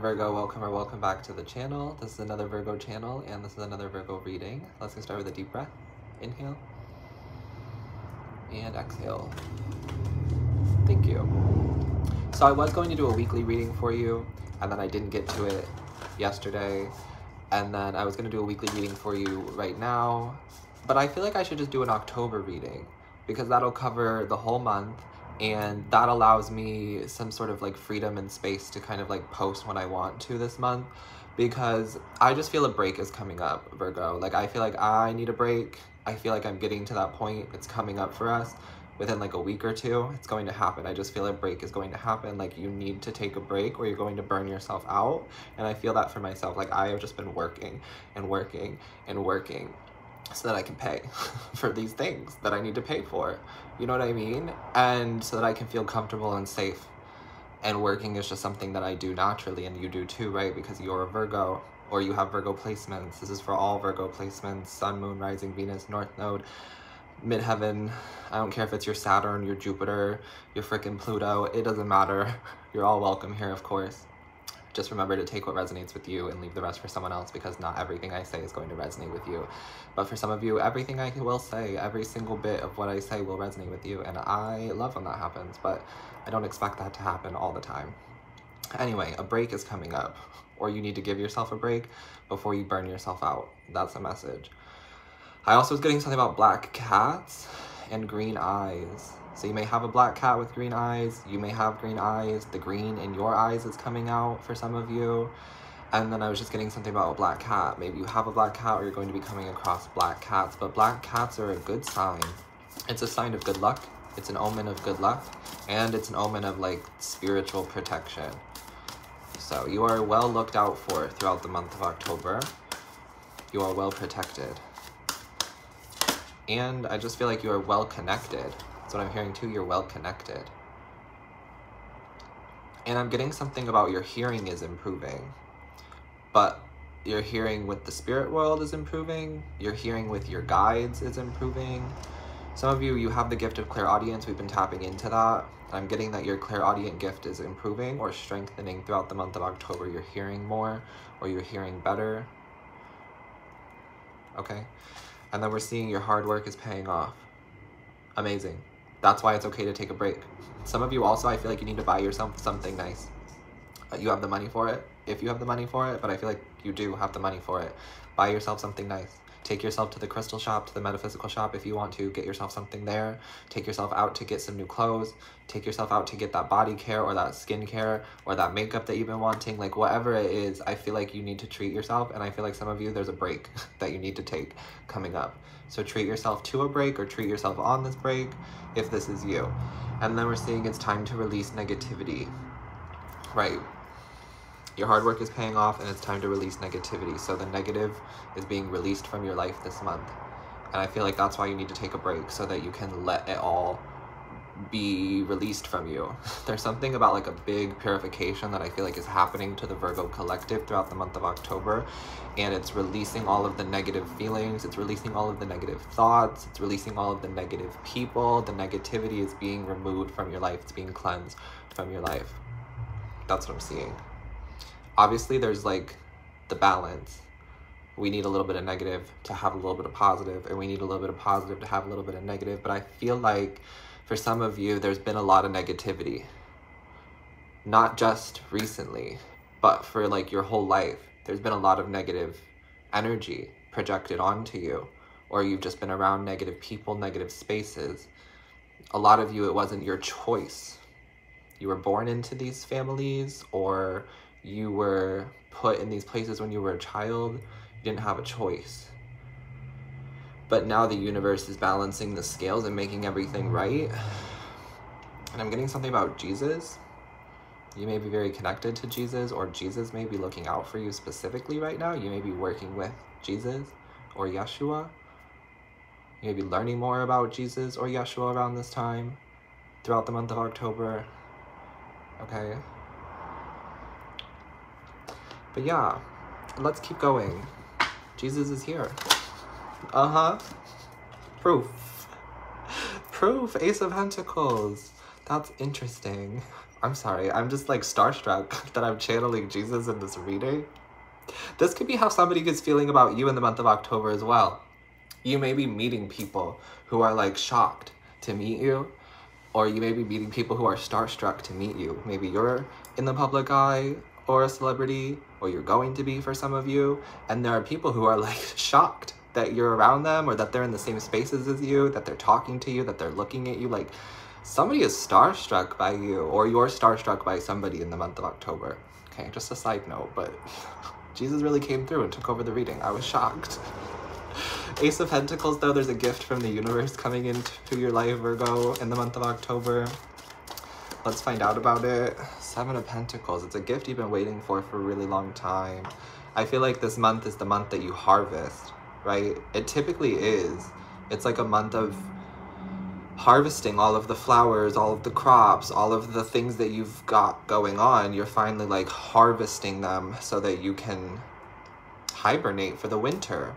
Virgo, welcome or welcome back to the channel. This is another Virgo channel and this is another Virgo reading. Let's get started with a deep breath. Inhale and exhale. Thank you. So I was going to do a weekly reading for you and then I didn't get to it yesterday. And then I was going to do a weekly reading for you right now. But I feel like I should just do an October reading because that'll cover the whole month and that allows me some sort of like freedom and space to kind of like post when I want to this month because I just feel a break is coming up, Virgo. Like I feel like I need a break. I feel like I'm getting to that point. It's coming up for us within like a week or two. It's going to happen. I just feel a break is going to happen. Like you need to take a break or you're going to burn yourself out. And I feel that for myself. Like I have just been working and working and working so that I can pay for these things that I need to pay for. You know what I mean? And so that I can feel comfortable and safe. And working is just something that I do naturally, and you do too, right? Because you're a Virgo or you have Virgo placements. This is for all Virgo placements Sun, Moon, Rising, Venus, North Node, Midheaven. I don't care if it's your Saturn, your Jupiter, your freaking Pluto. It doesn't matter. You're all welcome here, of course just remember to take what resonates with you and leave the rest for someone else because not everything I say is going to resonate with you. But for some of you, everything I will say, every single bit of what I say will resonate with you. And I love when that happens, but I don't expect that to happen all the time. Anyway, a break is coming up, or you need to give yourself a break before you burn yourself out. That's a message. I also was getting something about black cats and green eyes. So you may have a black cat with green eyes, you may have green eyes, the green in your eyes is coming out for some of you. And then I was just getting something about a black cat. Maybe you have a black cat or you're going to be coming across black cats, but black cats are a good sign. It's a sign of good luck. It's an omen of good luck and it's an omen of like spiritual protection. So you are well looked out for throughout the month of October. You are well protected. And I just feel like you are well connected what I'm hearing too. You're well connected. And I'm getting something about your hearing is improving. But your hearing with the spirit world is improving. Your hearing with your guides is improving. Some of you, you have the gift of clairaudience. We've been tapping into that. I'm getting that your clairaudient gift is improving or strengthening throughout the month of October. You're hearing more or you're hearing better. Okay? And then we're seeing your hard work is paying off. Amazing. That's why it's okay to take a break. Some of you also, I feel like you need to buy yourself something nice. Uh, you have the money for it, if you have the money for it, but I feel like you do have the money for it. Buy yourself something nice. Take yourself to the crystal shop, to the metaphysical shop if you want to. Get yourself something there. Take yourself out to get some new clothes. Take yourself out to get that body care or that skin care or that makeup that you've been wanting. Like whatever it is, I feel like you need to treat yourself. And I feel like some of you, there's a break that you need to take coming up. So treat yourself to a break or treat yourself on this break if this is you. And then we're seeing it's time to release negativity. Right. Your hard work is paying off and it's time to release negativity. So the negative is being released from your life this month. And I feel like that's why you need to take a break so that you can let it all be released from you. There's something about like a big purification that I feel like is happening to the Virgo collective throughout the month of October. And it's releasing all of the negative feelings, it's releasing all of the negative thoughts, it's releasing all of the negative people. The negativity is being removed from your life, it's being cleansed from your life. That's what I'm seeing. Obviously, there's like the balance. We need a little bit of negative to have a little bit of positive, and we need a little bit of positive to have a little bit of negative. But I feel like for some of you, there's been a lot of negativity. Not just recently, but for like your whole life. There's been a lot of negative energy projected onto you, or you've just been around negative people, negative spaces. A lot of you, it wasn't your choice. You were born into these families, or you were put in these places when you were a child. You didn't have a choice but now the universe is balancing the scales and making everything right. And I'm getting something about Jesus. You may be very connected to Jesus, or Jesus may be looking out for you specifically right now. You may be working with Jesus or Yeshua. You may be learning more about Jesus or Yeshua around this time throughout the month of October. Okay? But yeah, let's keep going. Jesus is here. Uh-huh. Proof. Proof. Ace of Pentacles. That's interesting. I'm sorry. I'm just like starstruck that I'm channeling Jesus in this reading. This could be how somebody is feeling about you in the month of October as well. You may be meeting people who are like shocked to meet you, or you may be meeting people who are starstruck to meet you. Maybe you're in the public eye or a celebrity, or you're going to be for some of you, and there are people who are like shocked that you're around them or that they're in the same spaces as you, that they're talking to you, that they're looking at you like somebody is starstruck by you or you're starstruck by somebody in the month of October. Okay, just a side note, but Jesus really came through and took over the reading. I was shocked. Ace of Pentacles, though, there's a gift from the universe coming into your life, Virgo, in the month of October. Let's find out about it. Seven of Pentacles. It's a gift you've been waiting for for a really long time. I feel like this month is the month that you harvest, right? It typically is. It's like a month of harvesting all of the flowers, all of the crops, all of the things that you've got going on, you're finally like harvesting them so that you can hibernate for the winter.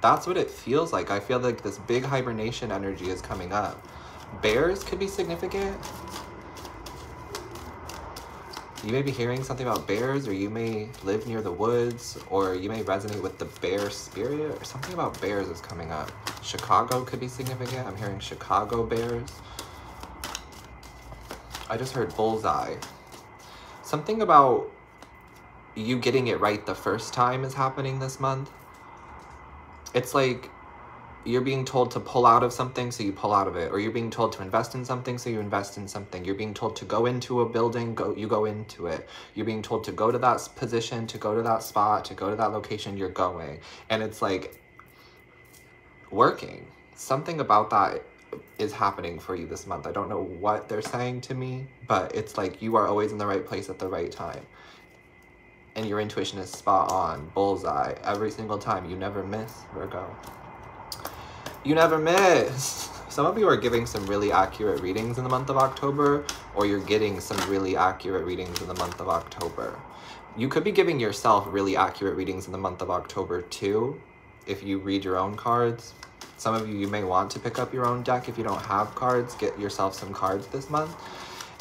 That's what it feels like. I feel like this big hibernation energy is coming up. Bears could be significant. You may be hearing something about bears, or you may live near the woods, or you may resonate with the bear spirit, or something about bears is coming up. Chicago could be significant. I'm hearing Chicago bears. I just heard bullseye. Something about you getting it right the first time is happening this month. It's like you're being told to pull out of something, so you pull out of it, or you're being told to invest in something, so you invest in something. You're being told to go into a building, go you go into it. You're being told to go to that position, to go to that spot, to go to that location. You're going, and it's like working. Something about that is happening for you this month. I don't know what they're saying to me, but it's like you are always in the right place at the right time. And your intuition is spot on, bullseye, every single time. You never miss, Virgo. You never miss. Some of you are giving some really accurate readings in the month of October, or you're getting some really accurate readings in the month of October. You could be giving yourself really accurate readings in the month of October too, if you read your own cards. Some of you, you may want to pick up your own deck. If you don't have cards, get yourself some cards this month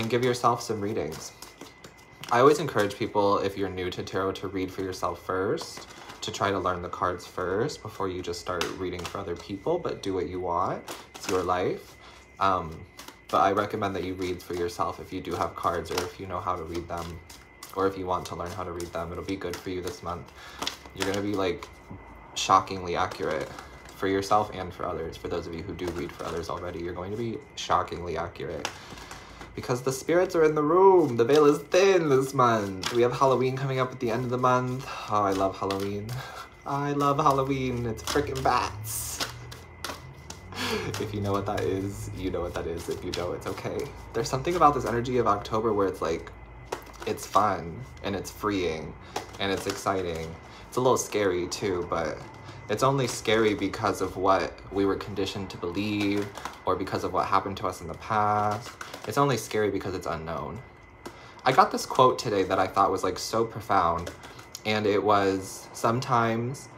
and give yourself some readings. I always encourage people, if you're new to tarot, to read for yourself first to try to learn the cards first before you just start reading for other people, but do what you want. It's your life. Um, but I recommend that you read for yourself if you do have cards or if you know how to read them or if you want to learn how to read them. It'll be good for you this month. You're going to be like shockingly accurate for yourself and for others. For those of you who do read for others already, you're going to be shockingly accurate because the spirits are in the room. The veil is thin this month. We have Halloween coming up at the end of the month. Oh, I love Halloween. I love Halloween. It's freaking bats. if you know what that is, you know what that is. If you don't, it's okay. There's something about this energy of October where it's like, it's fun and it's freeing and it's exciting. It's a little scary too, but it's only scary because of what we were conditioned to believe or because of what happened to us in the past. It's only scary because it's unknown. I got this quote today that I thought was like so profound, and it was sometimes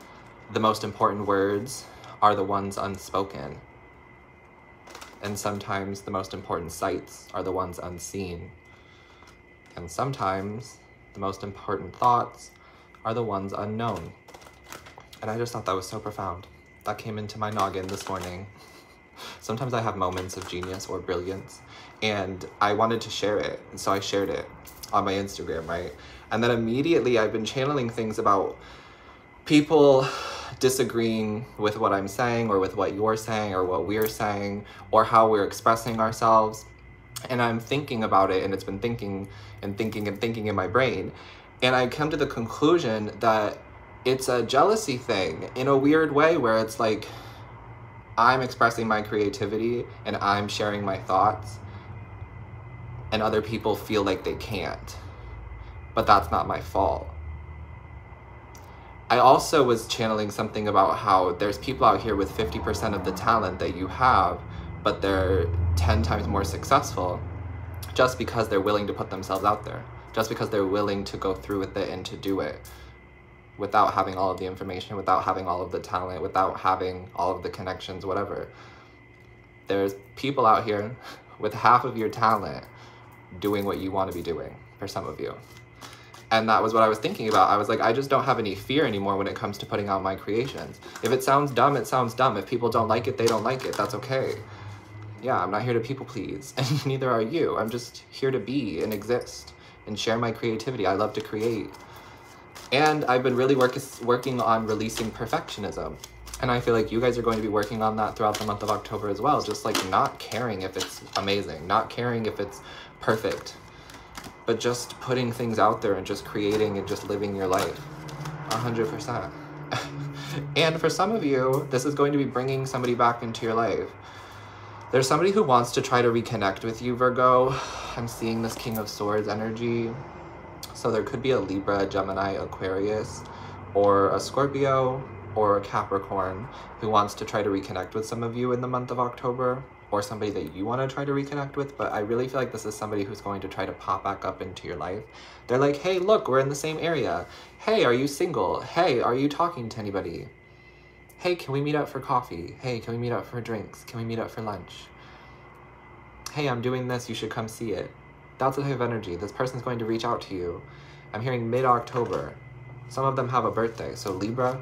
the most important words are the ones unspoken, and sometimes the most important sights are the ones unseen, and sometimes the most important thoughts are the ones unknown. And I just thought that was so profound. That came into my noggin this morning. Sometimes I have moments of genius or brilliance, and I wanted to share it, and so I shared it on my Instagram, right? And then immediately I've been channeling things about people disagreeing with what I'm saying or with what you're saying or what we're saying or how we're expressing ourselves. And I'm thinking about it and it's been thinking and thinking and thinking in my brain. And I come to the conclusion that it's a jealousy thing in a weird way where it's like I'm expressing my creativity and I'm sharing my thoughts and other people feel like they can't. But that's not my fault. I also was channeling something about how there's people out here with 50% of the talent that you have, but they're 10 times more successful just because they're willing to put themselves out there, just because they're willing to go through with it and to do it without having all of the information, without having all of the talent, without having all of the connections, whatever. There's people out here with half of your talent doing what you want to be doing for some of you. And that was what I was thinking about. I was like, I just don't have any fear anymore when it comes to putting out my creations. If it sounds dumb, it sounds dumb. If people don't like it, they don't like it. That's okay. Yeah, I'm not here to people please, and neither are you. I'm just here to be and exist and share my creativity. I love to create. And I've been really work working on releasing perfectionism. And I feel like you guys are going to be working on that throughout the month of October as well. Just like not caring if it's amazing, not caring if it's perfect, but just putting things out there and just creating and just living your life. 100%. and for some of you, this is going to be bringing somebody back into your life. There's somebody who wants to try to reconnect with you, Virgo. I'm seeing this King of Swords energy. So there could be a Libra, Gemini, Aquarius, or a Scorpio, or a Capricorn who wants to try to reconnect with some of you in the month of October or somebody that you want to try to reconnect with, but I really feel like this is somebody who's going to try to pop back up into your life. They're like, hey, look, we're in the same area. Hey, are you single? Hey, are you talking to anybody? Hey, can we meet up for coffee? Hey, can we meet up for drinks? Can we meet up for lunch? Hey, I'm doing this, you should come see it. That's the type of energy. This person's going to reach out to you. I'm hearing mid-October. Some of them have a birthday, so Libra,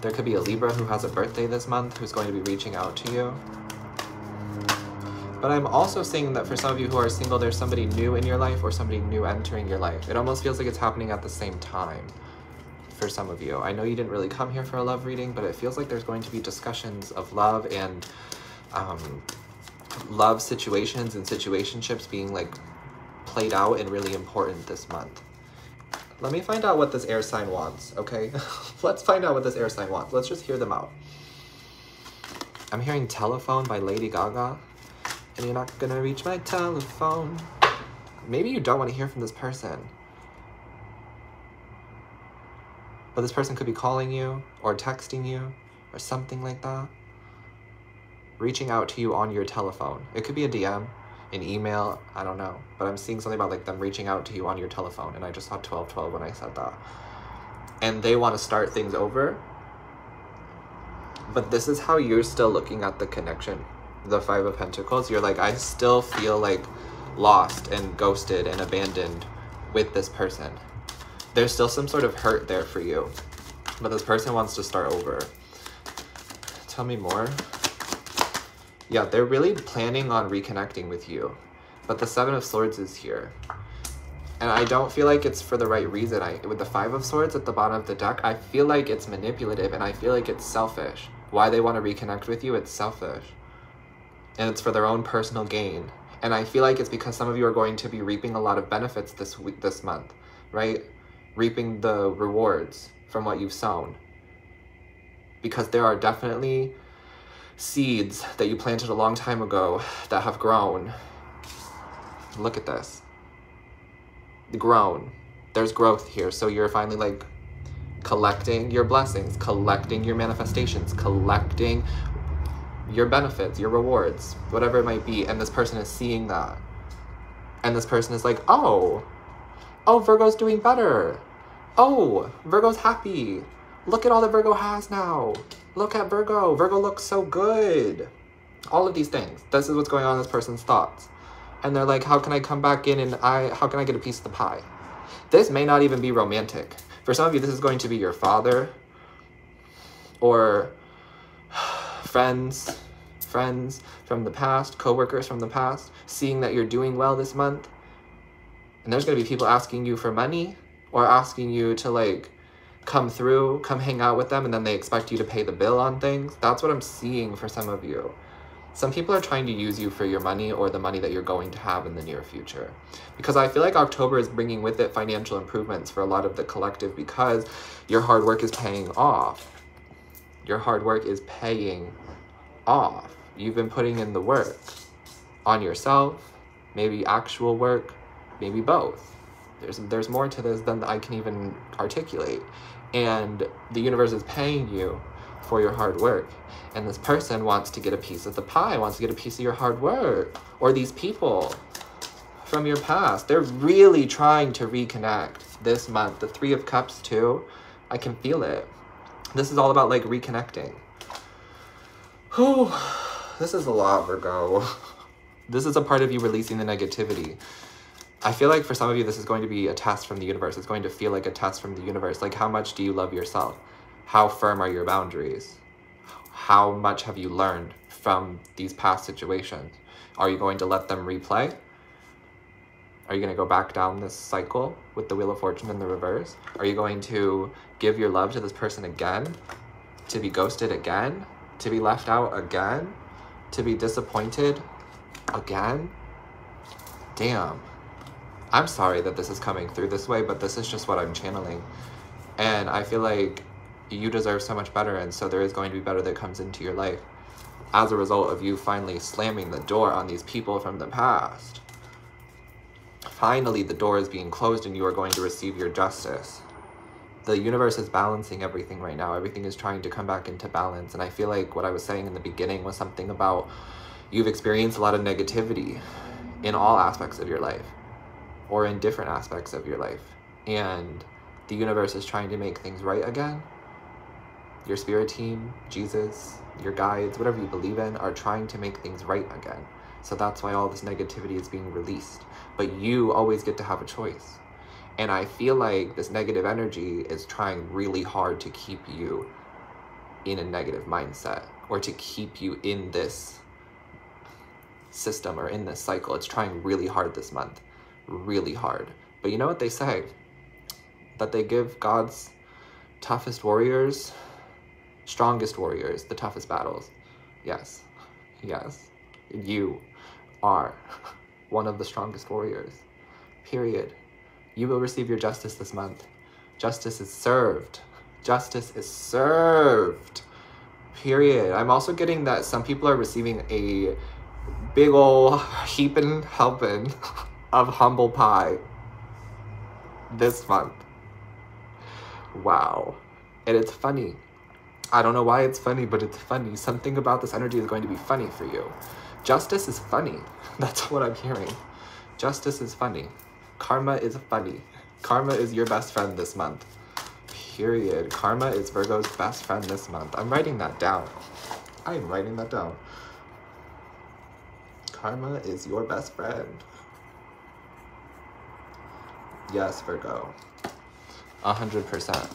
there could be a Libra who has a birthday this month who's going to be reaching out to you. But I'm also seeing that for some of you who are single, there's somebody new in your life or somebody new entering your life. It almost feels like it's happening at the same time for some of you. I know you didn't really come here for a love reading, but it feels like there's going to be discussions of love and um, love situations and situationships being like played out and really important this month. Let me find out what this air sign wants, okay? Let's find out what this air sign wants. Let's just hear them out. I'm hearing Telephone by Lady Gaga. And you're not gonna reach my telephone. Maybe you don't want to hear from this person. But this person could be calling you or texting you or something like that. Reaching out to you on your telephone. It could be a DM an email, I don't know. But I'm seeing something about like them reaching out to you on your telephone and I just saw 1212 when I said that. And they want to start things over. But this is how you're still looking at the connection. The 5 of pentacles, you're like I still feel like lost and ghosted and abandoned with this person. There's still some sort of hurt there for you. But this person wants to start over. Tell me more yeah, they're really planning on reconnecting with you. But the Seven of Swords is here. And I don't feel like it's for the right reason. I With the Five of Swords at the bottom of the deck, I feel like it's manipulative and I feel like it's selfish. Why they want to reconnect with you, it's selfish. And it's for their own personal gain. And I feel like it's because some of you are going to be reaping a lot of benefits this week, this month, right? Reaping the rewards from what you've sown. Because there are definitely seeds that you planted a long time ago that have grown. Look at this. Grown. There's growth here. So you're finally like collecting your blessings, collecting your manifestations, collecting your benefits, your rewards, whatever it might be. And this person is seeing that. And this person is like, oh, oh, Virgo's doing better. Oh, Virgo's happy. Look at all that Virgo has now. Look at Virgo. Virgo looks so good. All of these things. This is what's going on in this person's thoughts. And they're like, how can I come back in and I, how can I get a piece of the pie? This may not even be romantic. For some of you, this is going to be your father or friends, friends from the past, coworkers from the past, seeing that you're doing well this month. And there's going to be people asking you for money or asking you to like come through, come hang out with them, and then they expect you to pay the bill on things. That's what I'm seeing for some of you. Some people are trying to use you for your money or the money that you're going to have in the near future. Because I feel like October is bringing with it financial improvements for a lot of the collective because your hard work is paying off. Your hard work is paying off. You've been putting in the work on yourself, maybe actual work, maybe both. There's, there's more to this than I can even articulate and the universe is paying you for your hard work. And this person wants to get a piece of the pie, wants to get a piece of your hard work. Or these people from your past, they're really trying to reconnect this month. The Three of Cups, too, I can feel it. This is all about like reconnecting. Whew, this is a lot, Virgo. This is a part of you releasing the negativity. I feel like for some of you, this is going to be a test from the universe. It's going to feel like a test from the universe. Like, how much do you love yourself? How firm are your boundaries? How much have you learned from these past situations? Are you going to let them replay? Are you going to go back down this cycle with the Wheel of Fortune in the reverse? Are you going to give your love to this person again? To be ghosted again? To be left out again? To be disappointed again? Damn. I'm sorry that this is coming through this way, but this is just what I'm channeling. And I feel like you deserve so much better, and so there is going to be better that comes into your life as a result of you finally slamming the door on these people from the past. Finally, the door is being closed and you are going to receive your justice. The universe is balancing everything right now. Everything is trying to come back into balance. And I feel like what I was saying in the beginning was something about you've experienced a lot of negativity in all aspects of your life or in different aspects of your life. And the universe is trying to make things right again. Your spirit team, Jesus, your guides, whatever you believe in, are trying to make things right again. So that's why all this negativity is being released. But you always get to have a choice. And I feel like this negative energy is trying really hard to keep you in a negative mindset or to keep you in this system or in this cycle. It's trying really hard this month, really hard. But you know what they say? That they give God's toughest warriors, strongest warriors, the toughest battles. Yes, yes, you are one of the strongest warriors. Period. You will receive your justice this month. Justice is served. Justice is served. Period. I'm also getting that some people are receiving a big ol' heaping helping of humble pie this month. Wow. And it's funny. I don't know why it's funny, but it's funny. Something about this energy is going to be funny for you. Justice is funny. That's what I'm hearing. Justice is funny. Karma is funny. Karma is your best friend this month. Period. Karma is Virgo's best friend this month. I'm writing that down. I am writing that down. Karma is your best friend. Yes, Virgo. A hundred percent.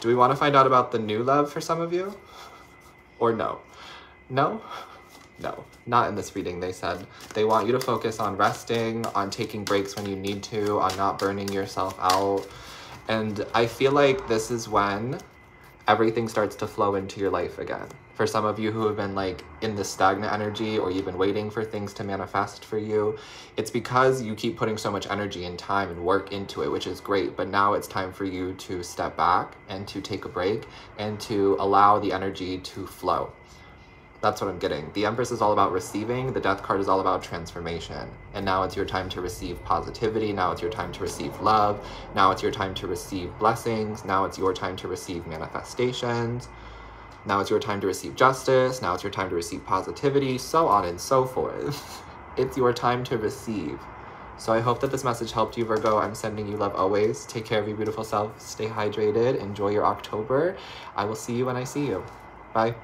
Do we want to find out about the new love for some of you? Or no? No? No, not in this reading, they said. They want you to focus on resting, on taking breaks when you need to, on not burning yourself out. And I feel like this is when everything starts to flow into your life again. For some of you who have been like in this stagnant energy or you've been waiting for things to manifest for you, it's because you keep putting so much energy and time and work into it, which is great. But now it's time for you to step back and to take a break and to allow the energy to flow. That's what I'm getting. The Empress is all about receiving, the Death card is all about transformation. And now it's your time to receive positivity, now it's your time to receive love, now it's your time to receive blessings, now it's your time to receive manifestations, now it's your time to receive justice, now it's your time to receive positivity, so on and so forth. it's your time to receive. So I hope that this message helped you, Virgo. I'm sending you love always. Take care of your beautiful self. Stay hydrated. Enjoy your October. I will see you when I see you. Bye.